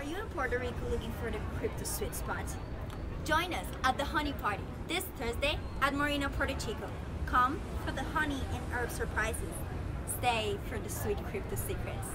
Are you in Puerto Rico looking for the crypto sweet spot? Join us at the Honey Party this Thursday at Marina Puerto Chico. Come for the honey and herb surprises. Stay for the sweet crypto secrets.